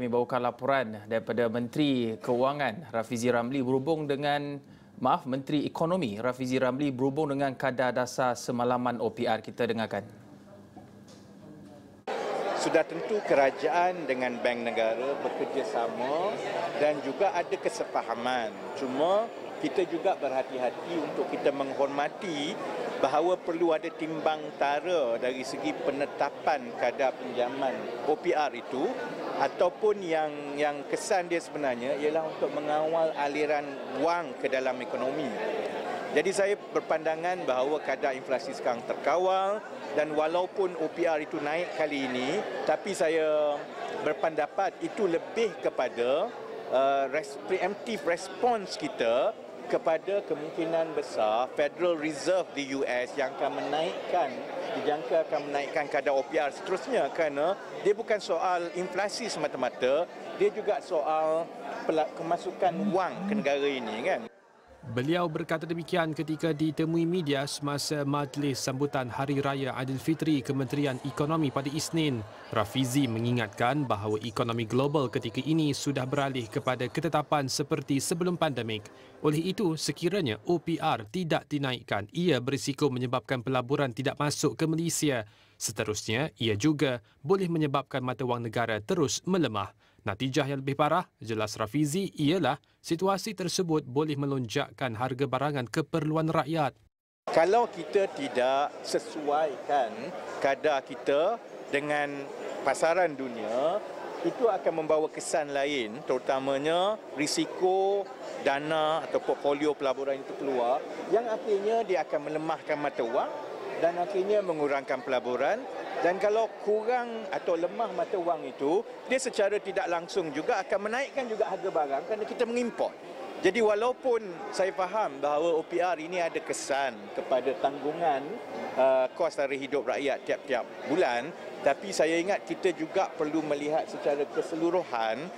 kami bawakan laporan daripada Menteri Keuangan Rafizi Ramli berhubung dengan maaf Menteri Ekonomi Rafizi Ramli berhubung dengan kadar dasar semalaman OPR kita dengarkan. Sudah tentu kerajaan dengan bank negara bekerjasama dan juga ada kesepahaman. Cuma kita juga berhati-hati untuk kita menghormati bahawa perlu ada timbang tara dari segi penetapan kadar pinjaman OPR itu ataupun yang yang kesan dia sebenarnya ialah untuk mengawal aliran wang ke dalam ekonomi. Jadi saya berpandangan bahawa kadar inflasi sekarang terkawal dan walaupun OPR itu naik kali ini tapi saya berpendapat itu lebih kepada uh, preemptive response kita kepada kemungkinan besar Federal Reserve di US yang akan menaikkan dijangka akan menaikkan kadar OPR seterusnya kerana dia bukan soal inflasi semata-mata dia juga soal kemasukan wang ke negara ini kan Beliau berkata demikian ketika ditemui media semasa majlis sambutan Hari Raya Aidilfitri Kementerian Ekonomi pada Isnin. Rafizi mengingatkan bahawa ekonomi global ketika ini sudah beralih kepada ketetapan seperti sebelum pandemik. Oleh itu, sekiranya OPR tidak dinaikkan, ia berisiko menyebabkan pelaburan tidak masuk ke Malaysia. Seterusnya, ia juga boleh menyebabkan mata wang negara terus melemah. Natijah yang lebih parah, jelas Rafizi, ialah situasi tersebut boleh melonjakkan harga barangan keperluan rakyat. Kalau kita tidak sesuaikan kadar kita dengan pasaran dunia, itu akan membawa kesan lain terutamanya risiko dana atau portfolio pelaburan itu keluar yang akhirnya dia akan melemahkan mata wang dan akhirnya mengurangkan pelaburan dan kalau kurang atau lemah mata wang itu, dia secara tidak langsung juga akan menaikkan juga harga barang kerana kita mengimport. Jadi walaupun saya faham bahawa OPR ini ada kesan kepada tanggungan uh, kos dari hidup rakyat tiap-tiap bulan, tapi saya ingat kita juga perlu melihat secara keseluruhan